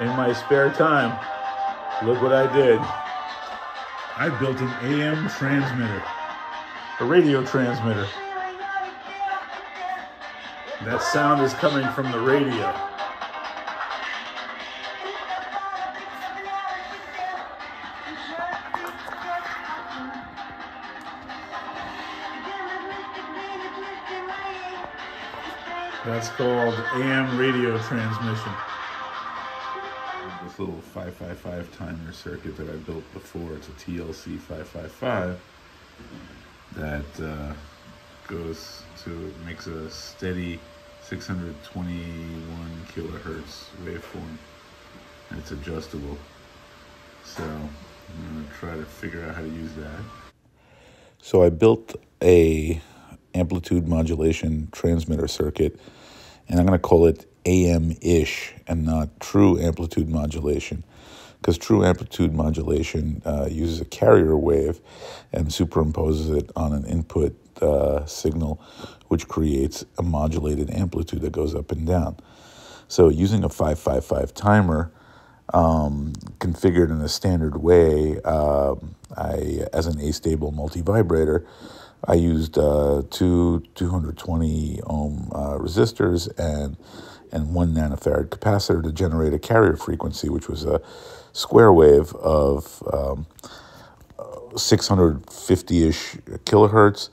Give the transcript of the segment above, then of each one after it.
in my spare time, look what I did. I built an AM transmitter, a radio transmitter. That sound is coming from the radio. That's called AM radio transmission. Little 555 timer circuit that I built before, it's a TLC 555 that uh, goes to, makes a steady 621 kilohertz waveform. And it's adjustable. So I'm gonna try to figure out how to use that. So I built a amplitude modulation transmitter circuit, and I'm going to call it AM-ish and not true amplitude modulation, because true amplitude modulation uh, uses a carrier wave and superimposes it on an input uh, signal, which creates a modulated amplitude that goes up and down. So using a 555 timer, um, configured in a standard way, uh, I, as an astable multivibrator, I used uh, two 220 ohm uh, resistors and and one nanofarad capacitor to generate a carrier frequency, which was a square wave of um, 650-ish kilohertz.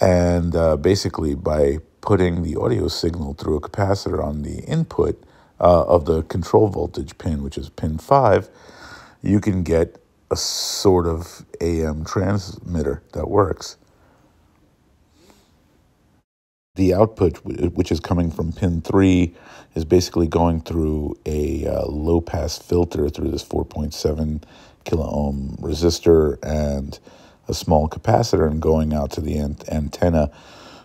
And uh, basically, by putting the audio signal through a capacitor on the input uh, of the control voltage pin, which is pin 5, you can get a sort of AM transmitter that works the output, which is coming from pin 3, is basically going through a uh, low pass filter through this 4.7 kilo ohm resistor and a small capacitor and going out to the ant- antenna,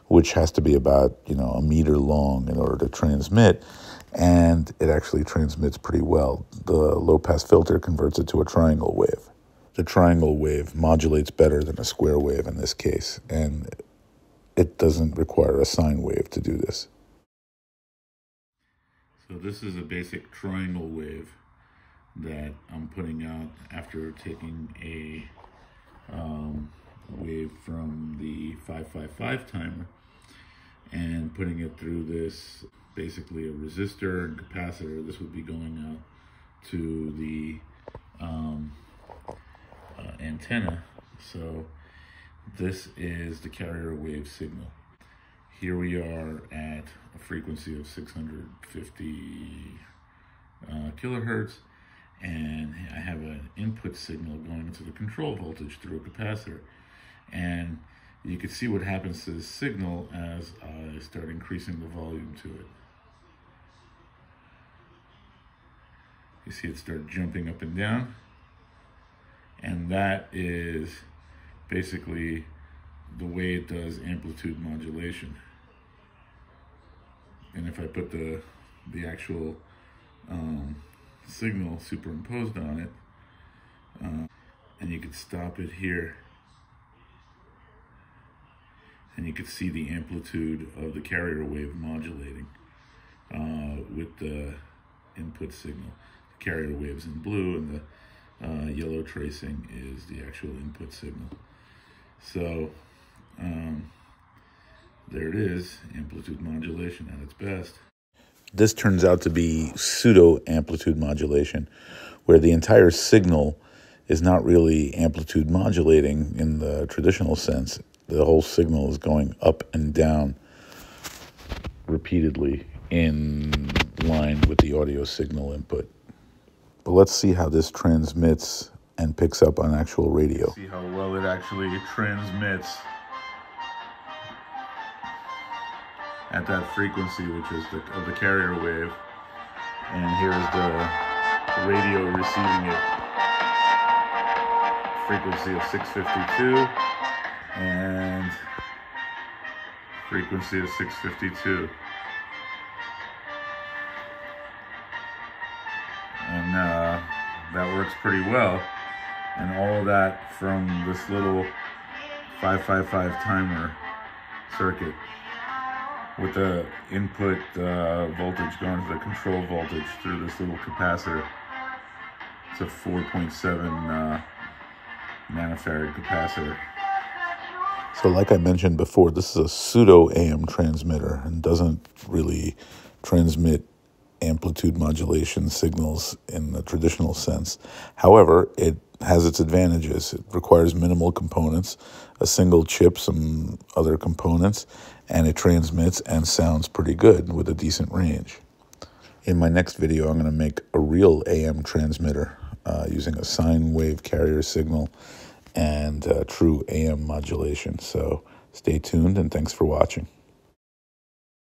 which has to be about you know a meter long in order to transmit. And it actually transmits pretty well. The low pass filter converts it to a triangle wave. The triangle wave modulates better than a square wave in this case, and it doesn't require a sine wave to do this. So this is a basic triangle wave that I'm putting out after taking a um, wave from the 555 timer and putting it through this basically a resistor and capacitor. This would be going out to the um, uh, antenna. So this is the carrier wave signal. Here we are at a frequency of 650 uh, kilohertz, and I have an input signal going into the control voltage through a capacitor. And you can see what happens to this signal as I start increasing the volume to it. You see it start jumping up and down. And that is basically the way it does amplitude modulation. And if I put the, the actual um, signal superimposed on it, uh, and you could stop it here, and you could see the amplitude of the carrier wave modulating uh, with the input signal. The carrier wave's in blue, and the uh, yellow tracing is the actual input signal. So um, there it is, amplitude modulation at its best. This turns out to be pseudo amplitude modulation, where the entire signal is not really amplitude modulating in the traditional sense. The whole signal is going up and down repeatedly in line with the audio signal input. But let's see how this transmits and picks up on actual radio. It actually transmits at that frequency, which is the, of the carrier wave. And here's the radio receiving it. Frequency of 652 and frequency of 652. And uh, that works pretty well and all that from this little 555 timer circuit. with the input uh, voltage going to the control voltage through this little capacitor. It's a 4.7 uh, nanofarad capacitor. So, like I mentioned before, this is a pseudo AM transmitter and doesn't really transmit amplitude modulation signals in the traditional sense. However, it has its advantages. It requires minimal components, a single chip, some other components, and it transmits and sounds pretty good with a decent range. In my next video, I'm going to make a real AM transmitter uh, using a sine wave carrier signal and uh, true AM modulation. So stay tuned and thanks for watching.